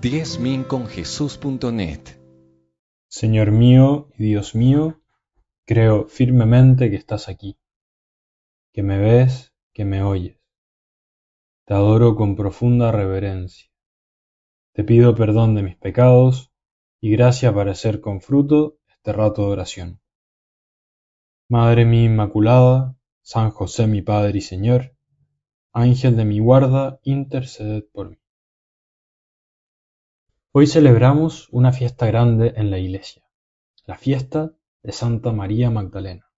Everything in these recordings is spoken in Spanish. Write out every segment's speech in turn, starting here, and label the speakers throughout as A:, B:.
A: 10.000conjesús.net
B: Señor mío y Dios mío, creo firmemente que estás aquí, que me ves, que me oyes. Te adoro con profunda reverencia. Te pido perdón de mis pecados y gracia para hacer con fruto este rato de oración. Madre mía Inmaculada, San José mi Padre y Señor, Ángel de mi guarda, interceded por mí. Hoy celebramos una fiesta grande en la iglesia, la fiesta de Santa María Magdalena.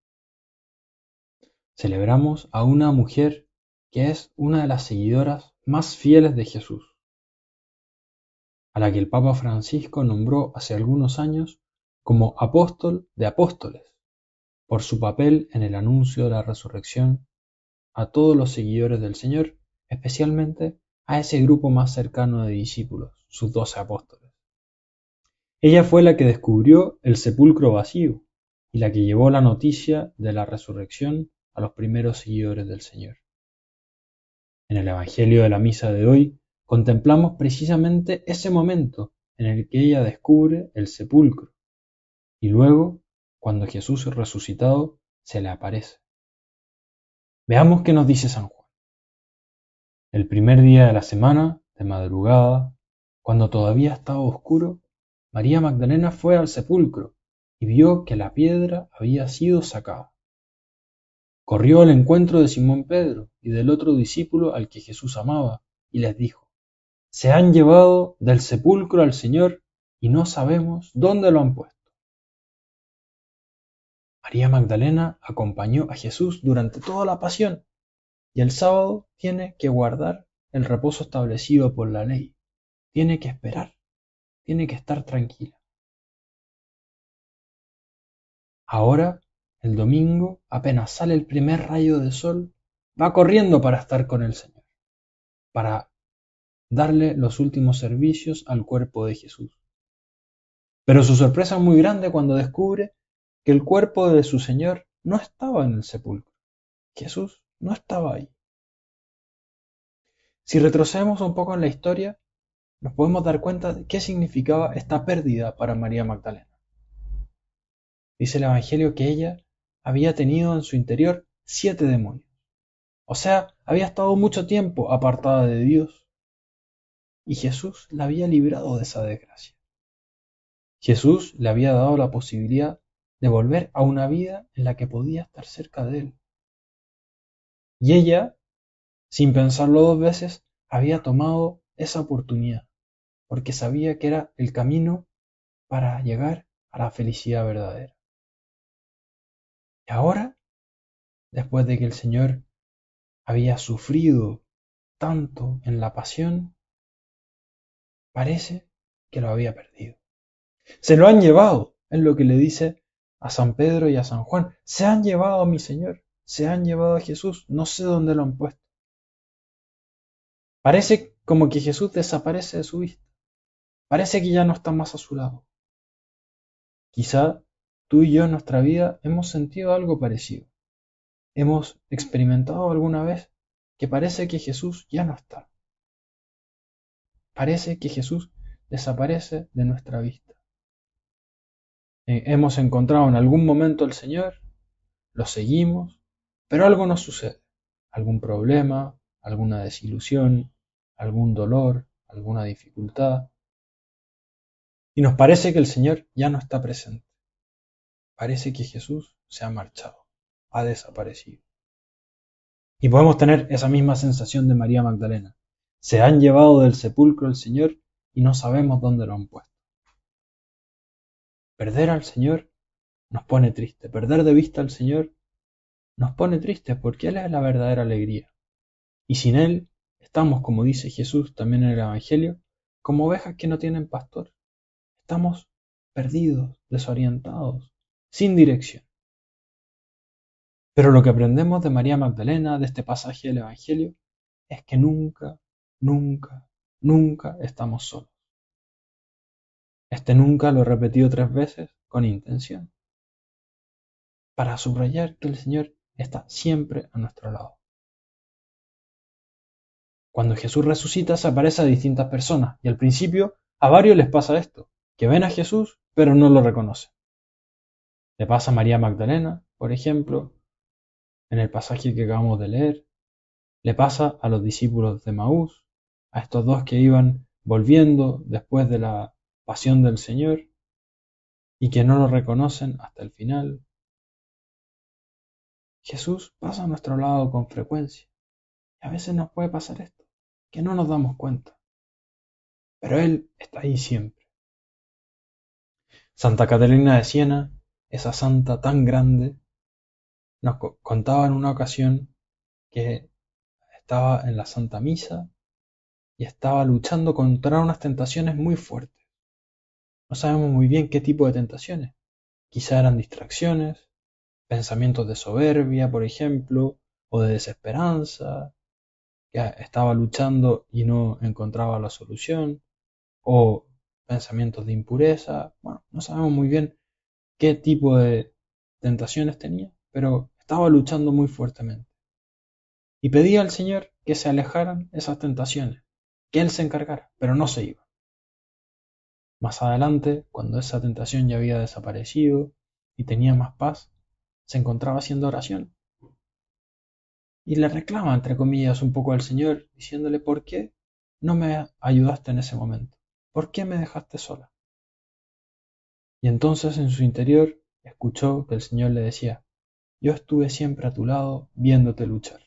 B: Celebramos a una mujer que es una de las seguidoras más fieles de Jesús, a la que el Papa Francisco nombró hace algunos años como apóstol de apóstoles, por su papel en el anuncio de la resurrección a todos los seguidores del Señor, especialmente a ese grupo más cercano de discípulos, sus doce apóstoles. Ella fue la que descubrió el sepulcro vacío y la que llevó la noticia de la resurrección a los primeros seguidores del Señor. En el Evangelio de la Misa de hoy contemplamos precisamente ese momento en el que ella descubre el sepulcro y luego, cuando Jesús es resucitado, se le aparece. Veamos qué nos dice San Juan. El primer día de la semana, de madrugada, cuando todavía estaba oscuro, María Magdalena fue al sepulcro y vio que la piedra había sido sacada. Corrió al encuentro de Simón Pedro y del otro discípulo al que Jesús amaba, y les dijo, Se han llevado del sepulcro al Señor y no sabemos dónde lo han puesto. María Magdalena acompañó a Jesús durante toda la pasión y el sábado tiene que guardar el reposo establecido por la ley. Tiene que esperar. Tiene que estar tranquila. Ahora, el domingo, apenas sale el primer rayo de sol, va corriendo para estar con el Señor, para darle los últimos servicios al cuerpo de Jesús. Pero su sorpresa es muy grande cuando descubre que el cuerpo de su Señor no estaba en el sepulcro. Jesús no estaba ahí. Si retrocedemos un poco en la historia, nos podemos dar cuenta de qué significaba esta pérdida para María Magdalena. Dice el Evangelio que ella había tenido en su interior siete demonios. O sea, había estado mucho tiempo apartada de Dios. Y Jesús la había librado de esa desgracia. Jesús le había dado la posibilidad de volver a una vida en la que podía estar cerca de Él. Y ella, sin pensarlo dos veces, había tomado esa oportunidad, porque sabía que era el camino para llegar a la felicidad verdadera. Y ahora, después de que el Señor había sufrido tanto en la pasión, parece que lo había perdido. Se lo han llevado, es lo que le dice a San Pedro y a San Juan. Se han llevado a mi Señor se han llevado a Jesús, no sé dónde lo han puesto. Parece como que Jesús desaparece de su vista. Parece que ya no está más a su lado. Quizá tú y yo en nuestra vida hemos sentido algo parecido. Hemos experimentado alguna vez que parece que Jesús ya no está. Parece que Jesús desaparece de nuestra vista. Eh, hemos encontrado en algún momento al Señor, lo seguimos, pero algo nos sucede, algún problema, alguna desilusión, algún dolor, alguna dificultad. Y nos parece que el Señor ya no está presente. Parece que Jesús se ha marchado, ha desaparecido. Y podemos tener esa misma sensación de María Magdalena. Se han llevado del sepulcro el Señor y no sabemos dónde lo han puesto. Perder al Señor nos pone triste. Perder de vista al Señor nos pone tristes porque Él es la verdadera alegría. Y sin Él estamos, como dice Jesús también en el Evangelio, como ovejas que no tienen pastor. Estamos perdidos, desorientados, sin dirección. Pero lo que aprendemos de María Magdalena, de este pasaje del Evangelio, es que nunca, nunca, nunca estamos solos. Este nunca lo he repetido tres veces con intención, para subrayar que el Señor está siempre a nuestro lado. Cuando Jesús resucita se aparece a distintas personas y al principio A varios les pasa esto, que ven a Jesús pero no lo reconocen. Le pasa a María Magdalena, por ejemplo, en el pasaje que acabamos de leer. Le pasa a los discípulos de Maús, a estos dos que iban volviendo después de la pasión del Señor y que no lo reconocen hasta el final. Jesús pasa a nuestro lado con frecuencia y a veces nos puede pasar esto, que no nos damos cuenta. Pero Él está ahí siempre. Santa Catalina de Siena, esa santa tan grande, nos contaba en una ocasión que estaba en la Santa Misa y estaba luchando contra unas tentaciones muy fuertes. No sabemos muy bien qué tipo de tentaciones. Quizá eran distracciones, pensamientos de soberbia, por ejemplo, o de desesperanza, que estaba luchando y no encontraba la solución, o pensamientos de impureza. Bueno, no sabemos muy bien qué tipo de tentaciones tenía, pero estaba luchando muy fuertemente. Y pedía al Señor que se alejaran esas tentaciones, que Él se encargara, pero no se iba. Más adelante, cuando esa tentación ya había desaparecido y tenía más paz, se encontraba haciendo oración. Y le reclama, entre comillas, un poco al Señor, diciéndole, ¿por qué no me ayudaste en ese momento? ¿Por qué me dejaste sola? Y entonces en su interior escuchó que el Señor le decía, yo estuve siempre a tu lado viéndote luchar.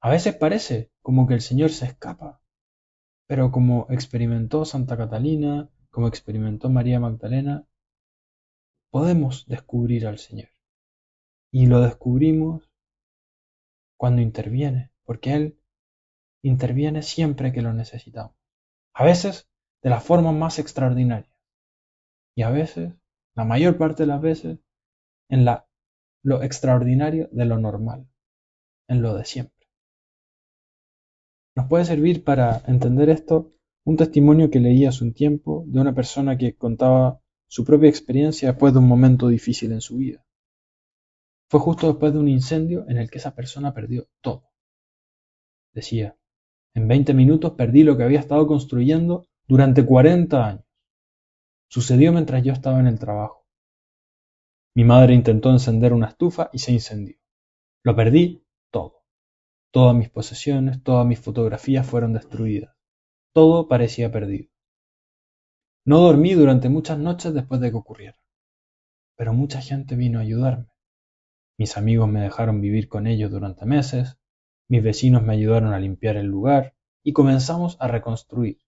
B: A veces parece como que el Señor se escapa, pero como experimentó Santa Catalina, como experimentó María Magdalena, podemos descubrir al Señor. Y lo descubrimos cuando interviene, porque Él interviene siempre que lo necesitamos. A veces de la forma más extraordinaria. Y a veces, la mayor parte de las veces, en la, lo extraordinario de lo normal, en lo de siempre. Nos puede servir para entender esto un testimonio que leí hace un tiempo de una persona que contaba su propia experiencia después de un momento difícil en su vida. Fue justo después de un incendio en el que esa persona perdió todo. Decía, en 20 minutos perdí lo que había estado construyendo durante 40 años. Sucedió mientras yo estaba en el trabajo. Mi madre intentó encender una estufa y se incendió. Lo perdí todo. Todas mis posesiones, todas mis fotografías fueron destruidas. Todo parecía perdido. No dormí durante muchas noches después de que ocurriera. Pero mucha gente vino a ayudarme. Mis amigos me dejaron vivir con ellos durante meses, mis vecinos me ayudaron a limpiar el lugar y comenzamos a reconstruir.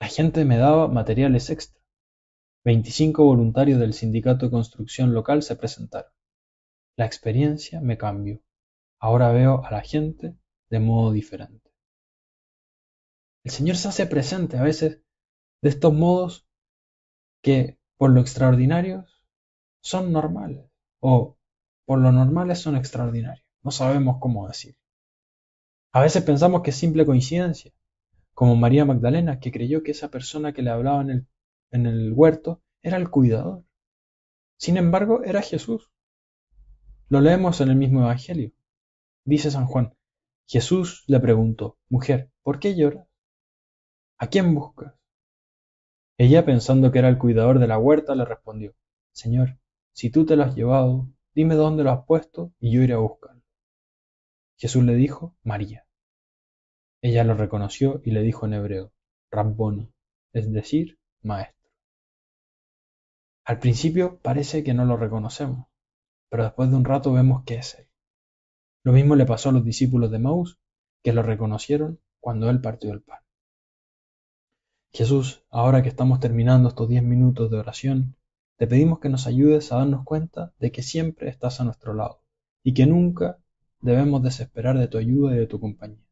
B: La gente me daba materiales extra. 25 voluntarios del sindicato de construcción local se presentaron. La experiencia me cambió. Ahora veo a la gente de modo diferente. El Señor se hace presente a veces de estos modos que por lo extraordinarios son normales o por lo normales son extraordinarios. No sabemos cómo decir. A veces pensamos que es simple coincidencia, como María Magdalena, que creyó que esa persona que le hablaba en el, en el huerto era el cuidador. Sin embargo, era Jesús. Lo leemos en el mismo Evangelio. Dice San Juan, Jesús le preguntó, Mujer, ¿por qué lloras? ¿A quién buscas? Ella, pensando que era el cuidador de la huerta, le respondió, Señor, si tú te lo has llevado, dime dónde lo has puesto y yo iré a buscarlo. Jesús le dijo, María. Ella lo reconoció y le dijo en hebreo, Rabboni, es decir, maestro. Al principio parece que no lo reconocemos, pero después de un rato vemos que es Él. Lo mismo le pasó a los discípulos de Maús, que lo reconocieron cuando él partió el pan. Jesús, ahora que estamos terminando estos diez minutos de oración, te pedimos que nos ayudes a darnos cuenta de que siempre estás a nuestro lado y que nunca debemos desesperar de tu ayuda y de tu compañía.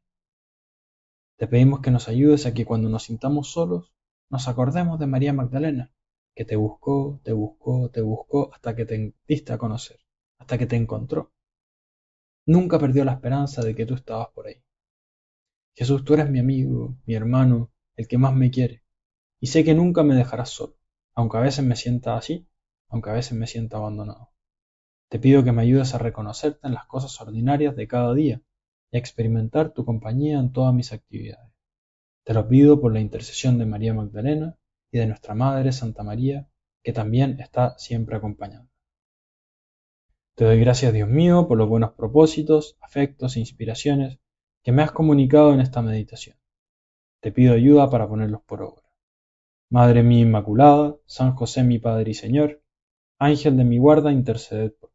B: Te pedimos que nos ayudes a que cuando nos sintamos solos, nos acordemos de María Magdalena, que te buscó, te buscó, te buscó hasta que te diste a conocer, hasta que te encontró. Nunca perdió la esperanza de que tú estabas por ahí. Jesús, tú eres mi amigo, mi hermano, el que más me quiere, y sé que nunca me dejarás solo, aunque a veces me sienta así, aunque a veces me sienta abandonado. Te pido que me ayudes a reconocerte en las cosas ordinarias de cada día y a experimentar tu compañía en todas mis actividades. Te lo pido por la intercesión de María Magdalena y de nuestra Madre Santa María, que también está siempre acompañando. Te doy gracias, Dios mío, por los buenos propósitos, afectos e inspiraciones que me has comunicado en esta meditación. Te pido ayuda para ponerlos por obra. Madre mía Inmaculada, San José mi Padre y Señor, Ángel de mi guarda, interceded por